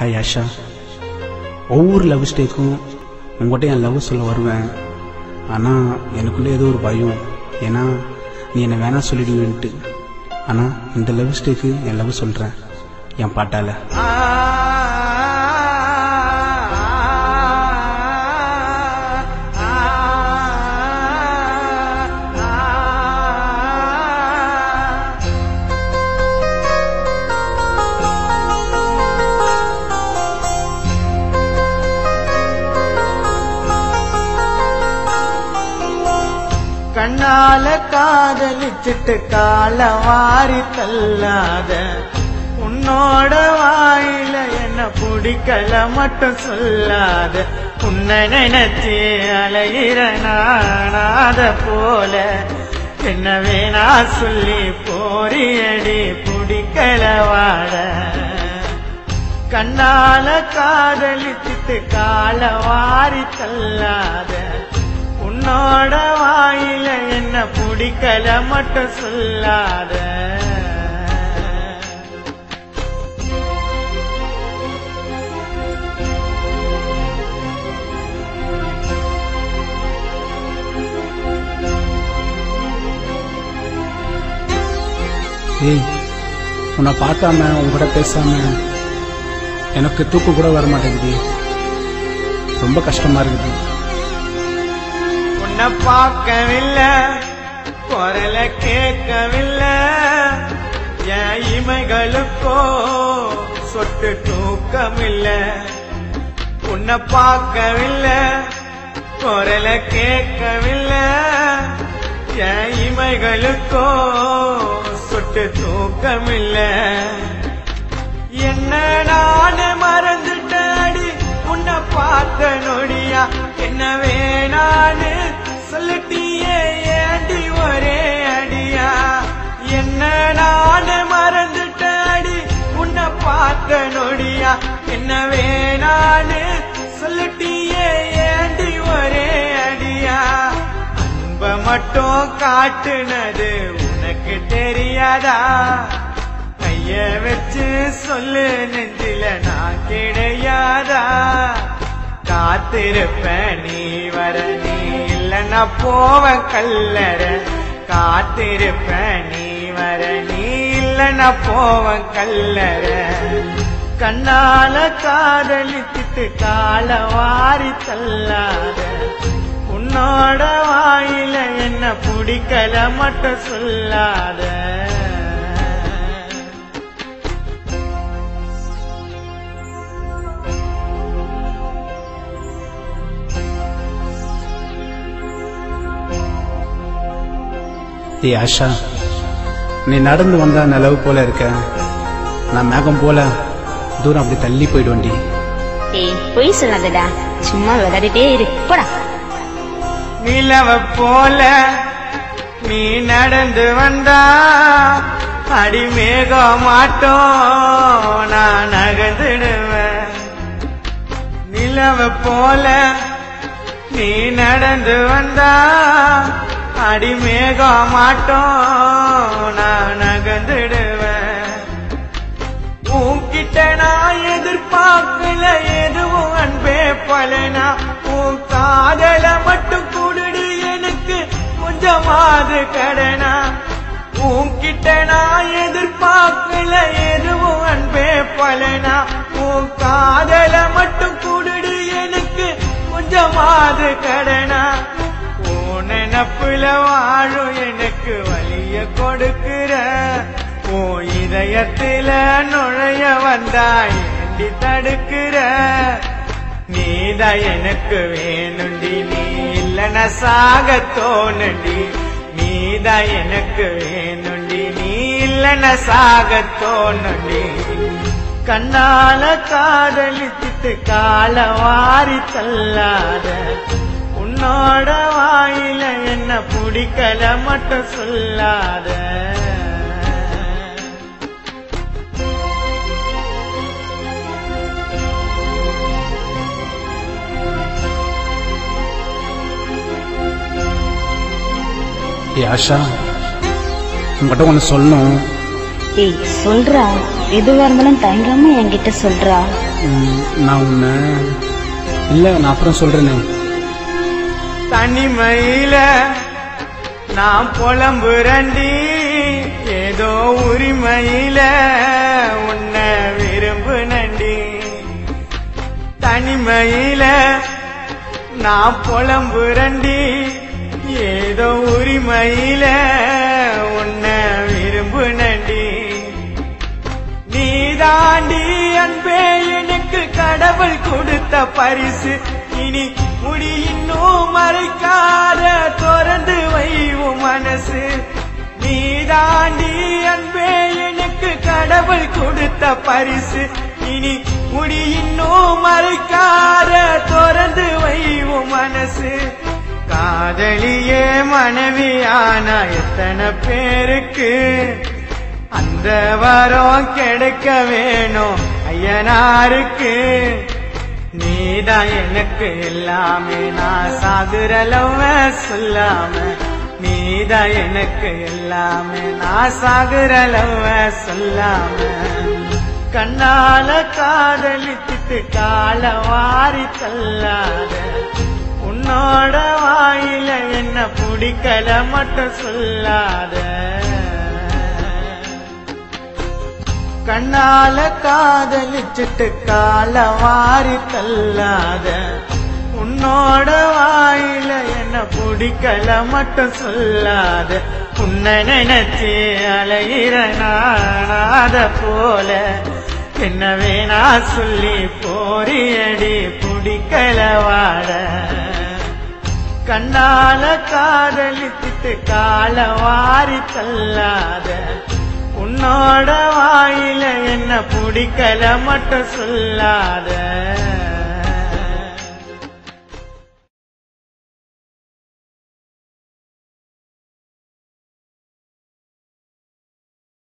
Hi Asha ஒவ்வொரு love ஸ்டேக்கும் உங்கள்கிட்ட என் love சொல்ல வருவேன். ஆனால் எனக்குள்ளே ஏதோ ஒரு பயம். ஏன்னா நீ என்னை வேணாம் சொல்லிடுவேன்ட்டு ஆனால் இந்த லவ் ஸ்டேக்கு என் லவ் சொல்கிறேன் என் பாட்டால். கண்ணால காதலிச்சிட்டு கால வாரி தள்ளாத. உன்னோட வாயில என்ன பிடிக்கல மட்டும் சொல்லாத. உன்னை நினைச்சு அலைகிற நானாத போல. என்ன வேணா சொல்லி போரியடி பிடிக்கல வாழ. கண்ணால காதலிச்சிட்டு கால வாரி தள்ளாத. உன்னோட என்ன பிடிக்கல மட்டும் சொல்லாத. ஏய் உன்னை பார்க்காம உங்ககிட்ட பேசாம எனக்கு தூக்கம் கூட வர மாட்டேங்குது ரொம்ப கஷ்டமா இருக்குது. உன்னை பார்க்கவில்லை. குரல கேட்கவில்லை. என் இமைகளுக்கோ சொட்டு தூக்கமில்லை. உன்னை பார்க்கவில்லை குரல கேட்கவில்லை. என் இமைகளுக்கோ சொட்டு தூக்கமில்லை. என்ன நானே பார்த்த நொடியா என்ன வேணான்னு சொல்லட்டியே ஏண்டி ஒரே அடியா? அன்ப மட்டும் காட்டுனது உனக்கு தெரியாதா? கைய வச்சு சொல்லு நெஞ்சில நான் கிடையாதா? காத்திருப்பேன் நீ வர நீ இல்லைன்னா போவ கல்லற. காத்திருப்பேன் நீ வர என போவன் கல்லற. கண்ணால காதலித்துட்டு கால வாரி தள்ளாத. உன்னோட வாயில என்ன பிடிக்கல மட்டும் சொல்லாத. ஏய் ஆஷா. நீ நடந்து வந்தா நிலவு போல இருக்க நான் மேகம் போல தூரம் அப்படி தள்ளி போயிடுவேன்டி. ஏய் பொய் சொல்லாதடா. சும்மா விளையாடிட்டே இரு. போடா. நிலவ போல நீ நடந்து வந்தா அடி மேகம் மாட்டோம் நான் நகர்ந்துடுவேன் நிலவ போல நீ நடந்து வந்தா அடி மேகம் மாட்டோம் நான் நகர்ந்துடுவேன். உன்கிட்ட நான் எதிர்பார்க்கல எதுவும் அன்பே பலனா? உன் காதல மட்டும் கூடுடு எனக்கு கொஞ்சமாது கடனா? உன்கிட்ட நான் எதிர்பார்க்கல எதுவும் அன்பே பலனா? உன் காதல மட்டும் கூடுடு எனக்கு கொஞ்சமாது கடனா? கொடுக்கிற ஓ இதயத்தில நுழைய வந்தாய் ஏண்டி தடுக்கிற. நீதான் எனக்கு வேணுண்டி நீ இல்லன சாக தோணுண்டி நீதான் எனக்கு வேணுண்டி நீ இல்லன சாக தோணுண்டி கண்ணால காதலித்து கால வாரி தள்ளாத உன்னோட வாயில என்ன பிடிக்கல மட்டும் சொல்லாத. ஆஷா உங்ககிட்ட ஒன்று சொல்லணும். ஏய் சொல்றா. எதுவா இருந்தாலும் தயங்காம என்கிட்ட சொல்றா. நான் உன்னை இல்லை நான் அப்புறம் சொல்கிறேனே தனிமையில நான் புலம்புரண்டி ஏதோ உரிமையில உன்னை விரும்பு நண்டி தனிமையில நான் புலம்புரண்டி ஏதோ உரிமையில உன்னை விரும்பு விரும்புனண்டி நீதாண்டி அன்பே எனக்கு கடவுள் கொடுத்த பரிசு. இனி முடி இன்னும் மறைக்காத திறந்து வைவும் மனசு. நீதாண்டி அன்பே எனக்கு கடவுள் கொடுத்த பரிசு. இனி முடி இன்னும் மறைக்காத திறந்து வைவும் மனசு. காதலியே மனைவியான எத்தனை பேருக்கு? அந்த வரம் கிடைக்க வேணும் ஐயனாருக்கு. நீதான் எனக்கு எல்லாமே. நான் சாகுறலவ சொல்லாம நீதான் எனக்கு எல்லாமே. நான் சாகுறலவ சொல்லாம கண்ணால காதலித்துட்டு கால வாரி தள்ளாத உன்னோட வாயில என்ன பிடிக்கல மட்டும் சொல்லாத. கண்ணால காதலிச்சிட்டு கால வாரி தள்ளாத உன்னோட வாயில என்ன பிடிக்கல மட்டும் சொல்லாத உன்னை நினைச்சு அலையிற நானாத போல என்ன வேணா சொல்லி போரியடி பிடிக்கல வாழ கண்ணால காதலித்துட்டு கால வாரி தள்ளாத உன்னோட வாயில என்ன பிடிக்கல மட்டும் சொல்லாத.